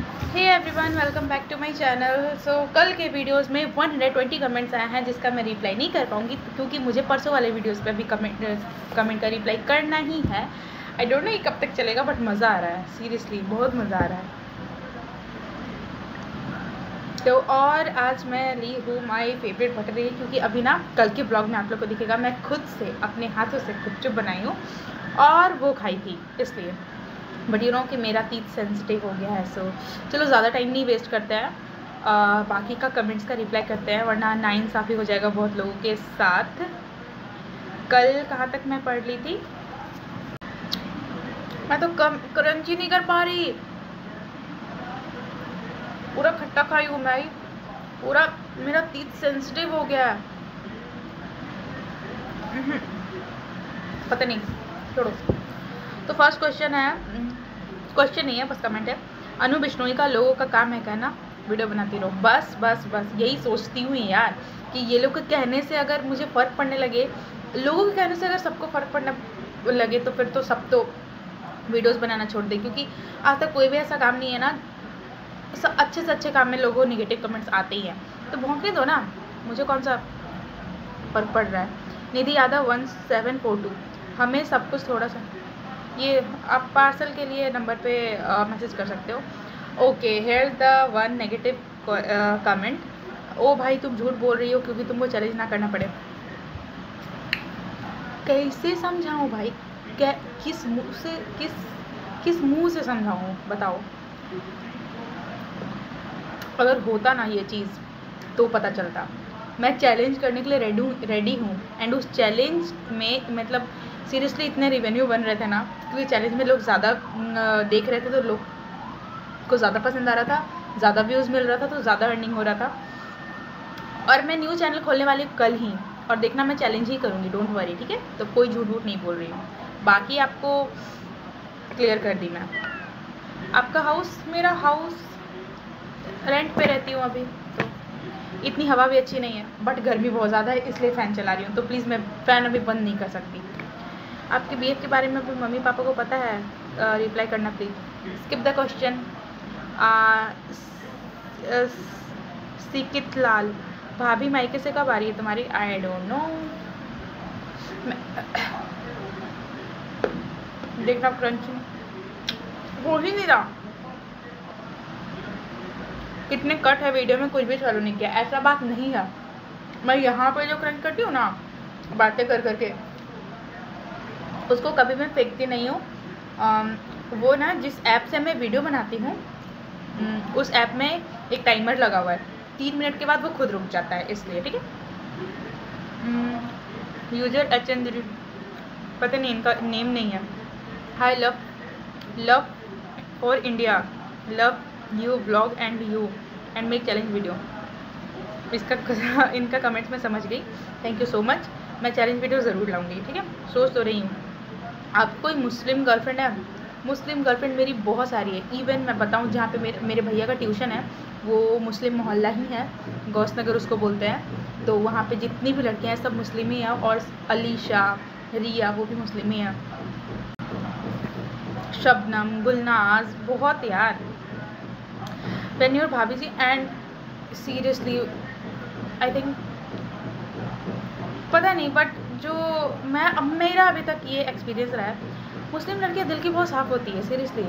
Hey everyone welcome back to my channel so कल के videos में 120 कमेंट्स आए हैं जिसका मैं रिप्लाई नहीं कर पाऊँगी, क्योंकि मुझे परसों वाले वीडियोस पे भी कमेंट कमेंट का रिप्लाई करना ही है। आई डोंट नो ये कब तक चलेगा बट मज़ा आ रहा है सीरियसली बहुत मज़ा आ रहा है। तो और आज मैं ली हूँ माई फेवरेट बटर क्योंकि अभी ना कल के ब्लॉग में आप लोग को दिखेगा, मैं खुद से, अपने हाथों से खुद चुप बनाई हूँ, और वो खाई थी, इसलिए। बट यू नो कि मेरा तीत सेंसिटिव हो गया है सो चलो ज़्यादा टाइम नहीं वेस्ट करते हैं। बाकी का कमेंट्स का रिप्लाई करते हैं, वरना नाइन साफ़ी हो जाएगा बहुत लोगों के साथ। कल कहाँ तक मैं पढ़ ली थी? मैं तो कम क्रंची नहीं कर पा रही। पूरा खट्टा खाई हूँ मैं। पूरा मेरा तीत सेंसिटिव हो गया है। पता नहीं, छोड़ो। तो फ़र्स्ट क्वेश्चन है क्वेश्चन नहीं है, बस कमेंट है। अनु बिश्नोई का लोगों का काम है कहना वीडियो बनाती रहो। बस बस बस, यही सोचती हूँ यार कि ये लोग के कहने से अगर मुझे फ़र्क पड़ने लगे, लोगों के कहने से अगर सबको फ़र्क पड़ने लगे तो फिर तो सब तो वीडियोस बनाना छोड़ दे, क्योंकि आज तक कोई भी ऐसा काम नहीं है ना सब अच्छे से अच्छे काम में लोगों निगेटिव कमेंट्स आते ही हैं। तो भोंकने दो ना, मुझे कौन सा फ़र्क पड़ रहा है? Nidhi Yadav one seven four two हमें सब कुछ थोड़ा सा ये आप पार्सल के लिए नंबर पे मैसेज कर सकते हो। Okay here the one negative comment ओ भाई, तुम झूठ बोल रही हो क्योंकि तुमको चैलेंज ना करना पड़े। कैसे समझाऊँ भाई? क्या किस मुँह से, किस किस मुँह से समझाऊँ? बताओ। अगर होता ना ये चीज़ तो पता चलता। मैं चैलेंज करने के लिए रेडी रेडी हूँ। एंड उस चैलेंज में मतलब सीरियसली इतने रिवेन्यू बन रहे थे ना क्योंकि चैलेंज में लोग ज़्यादा देख रहे थे तो लोग को ज़्यादा पसंद आ रहा था, ज़्यादा व्यूज़ मिल रहा था तो ज़्यादा अर्निंग हो रहा था। और मैं न्यू चैनल खोलने वाली कल ही, और देखना मैं चैलेंज ही करूँगी डोंट वरी ठीक है? तो कोई झूठ झूठ नहीं बोल रही हूँ। बाकी आपको क्लियर कर दी मैं। आपका हाउस मेरा हाउस रेंट पे रहती हूँ अभी तो इतनी हवा भी अच्छी नहीं है बट गर्मी बहुत ज़्यादा है, इसलिए फ़ैन चला रही हूँ तो प्लीज़ मैं फ़ैन अभी बंद नहीं कर सकती। आपके बीएफ के बारे में भी मम्मी पापा को पता है? रिप्लाई करना please skip the question Sikit Lal. भाभी मायके से कब आ रही है तुम्हारी? आई डोंट नो देखना क्रंच हो ही नहीं रहा. कितने कट है वीडियो में, कुछ भी चालू नहीं किया. ऐसा बात नहीं है. मैं यहाँ पे जो क्रंच करती हूँ ना, बातें कर करके उसको कभी मैं फेंकती नहीं हूँ। वो ना जिस ऐप से मैं वीडियो बनाती हूँ उस ऐप में एक टाइमर लगा हुआ है। तीन मिनट के बाद वो खुद रुक जाता है इसलिए, ठीक है? यूज़र एच एन पता नहीं इनका नेम नहीं है। Hi love love for India love you vlog and you and make challenge video इसका इनका कमेंट्स में समझ गई। थैंक यू सो मच मैं चैलेंज वीडियो ज़रूर लाऊँगी, ठीक है? सोच तो रही हूँ। आपको कोई मुस्लिम गर्लफ्रेंड है? मुस्लिम गर्लफ्रेंड मेरी बहुत सारी है। इवन मैं बताऊँ, जहाँ पे मेरे मेरे भैया का ट्यूशन है, वो मुस्लिम मोहल्ला ही है। गौस नगर उसको बोलते हैं। तो वहाँ पे जितनी भी लड़कियाँ हैं, सब मुस्लिम ही हैं और अलीशा, रिया, वो भी मुस्लिम ही हैं। शबनम, गुलनाज, बहुत यार। वेन भाभी जी एंड सीरियसली आई थिंक पता नहीं बट जो मैं, अब मेरा अभी तक ये एक्सपीरियंस रहा है, मुस्लिम लड़कियाँ दिल की बहुत साफ़ होती है seriously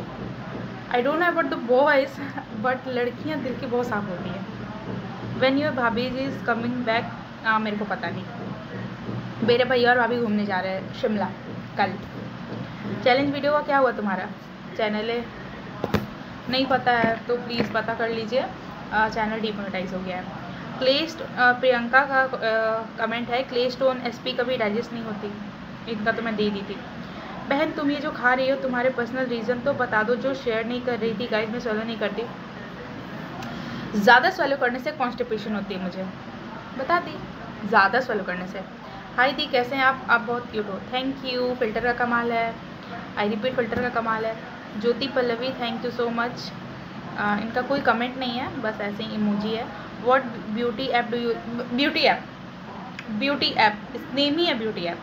I don't know about the boys but लड़कियाँ दिल की बहुत साफ़ होती है. When your bhabhi is coming back मेरे को पता नहीं. मेरे भैया और भाभी घूमने जा रहे हैं, शिमला, कल. चैलेंज वीडियो का क्या हुआ तुम्हारा? चैनल है? नहीं पता है तो प्लीज़ पता कर लीजिए. चैनल डिमोनेटाइज हो गया है. क्लेस्ट प्रियंका का कमेंट है क्ले स्टोन एसपी कभी डाइजेस्ट नहीं होती। इनका तो मैं दे दी थी। बहन, तुम ये जो खा रही हो, तुम्हारे पर्सनल रीज़न तो बता दो, जो शेयर नहीं कर रही थी गाइस मैं सॉलो नहीं करती। ज़्यादा सॉलो करने से कॉन्स्टिपेशन होती है मुझे। बता दी। ज़्यादा सॉलो करने से। हाई दी, कैसे हैं आप? आप बहुत क्यूट हो। थैंक यू फ़िल्टर का कमाल है। आई रिपीट फ़िल्टर का कमाल है। Jyoti Pallavi thank you so much इनका कोई कमेंट नहीं है, बस ऐसे ही इमोजी है। What beauty app do you beauty app beauty app name ही है ब्यूटी ऐप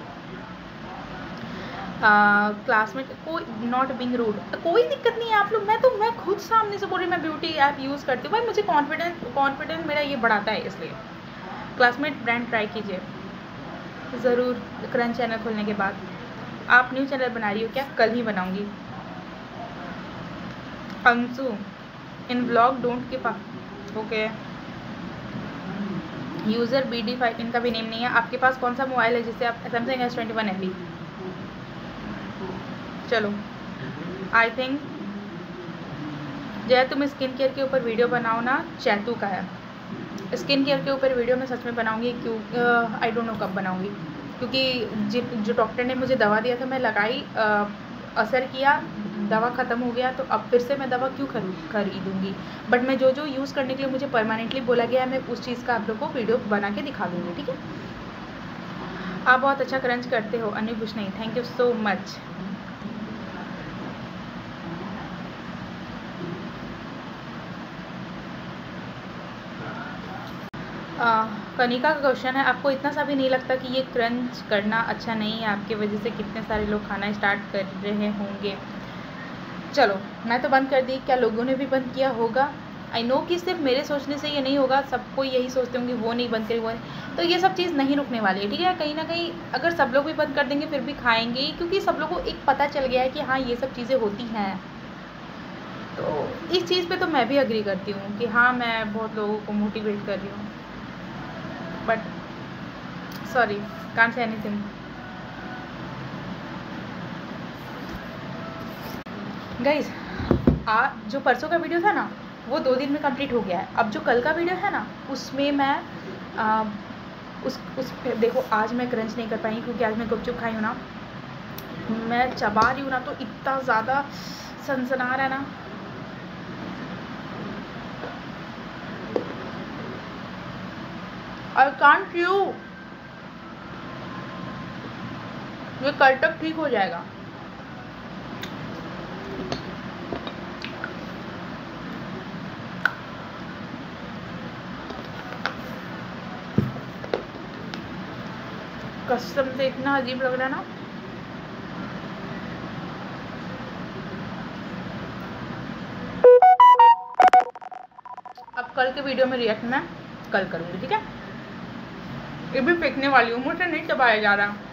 क्लासमेट कोई नॉट बिंग रूड कोई दिक्कत नहीं है आप लोग, मैं तो मैं खुद सामने से बोल रही मैं ब्यूटी ऐप यूज़ करती हूँ। भाई मुझे कॉन्फिडेंस कॉन्फिडेंस मेरा ये बढ़ाता है इसलिए। क्लासमेट ब्रांड ट्राई कीजिए। ज़रूर क्रंच चैनल खोलने के बाद। आप न्यू चैनल बना रही हो क्या? कल ही बनाऊँगी। अंशु। इन ब्लॉग डोंट के पास okay user B D five इनका भी नेम नहीं है। आपके पास कौन सा मोबाइल है जिससे आप Samsung S twenty one M चलो। आई थिंक जय तुम स्किन केयर के ऊपर वीडियो बनाओ ना चैतू का है। स्किन केयर के ऊपर वीडियो मैं सच में बनाऊँगी क्यों आई डोंट नो कब बनाऊँगी। क्योंकि जो डॉक्टर ने मुझे दवा दिया था मैं लगाई uh, असर किया दवा ख़त्म हो गया तो अब फिर से मैं दवा क्यों खरीदूँगी? बट मैं जो जो यूज़ करने के लिए मुझे परमानेंटली बोला गया है, मैं उस चीज़ का आप लोग को वीडियो बना के दिखा दूँगी, ठीक है? आप बहुत अच्छा क्रंच करते हो, अन्य कुछ नहीं। Thank you so much Kanika का क्वेश्चन है, आपको इतना सा भी नहीं लगता कि ये क्रंच करना अच्छा नहीं है, आपके वजह से कितने सारे लोग खाना स्टार्ट कर रहे होंगे? चलो, मैं तो बंद कर दी, क्या लोगों ने भी बंद किया होगा? आई नो कि सिर्फ़ मेरे सोचने से ये नहीं होगा, सबको यही सोचते होंगे, वो नहीं बंद करें वो नहीं। तो ये सब चीज़ नहीं रुकने वाली है, ठीक है? कहीं ना कहीं अगर सब लोग भी बंद कर देंगे, फिर भी खाएँगे, क्योंकि सब लोगों को एक पता चल गया है कि हाँ ये सब चीज़ें होती हैं। तो इस चीज़ पे तो मैं भी अग्री करती हूँ कि हाँ मैं बहुत लोगों को मोटिवेट कर रही हूँ। But, sorry, can't say anything. Guys आज जो परसों का वीडियो था ना वो दो दिन में कंप्लीट हो गया है। अब जो कल का वीडियो है ना उसमें मैं आ, उस उस देखो आज मैं क्रंच नहीं कर पाई क्योंकि आज मैं गुपचुप खाई हूँ ना। मैं चबा रही हूँ ना तो इतना ज़्यादा सनसना रहा है ना। आई कांट यू ये कल तक ठीक हो जाएगा। कसम से इतना अजीब लग रहा है ना। अब कल के वीडियो में रिएक्ट मैं कल करूँगी, ठीक है? ये भी फेंकने वाली हूँ, मुझे नहीं चबाया जा रहा।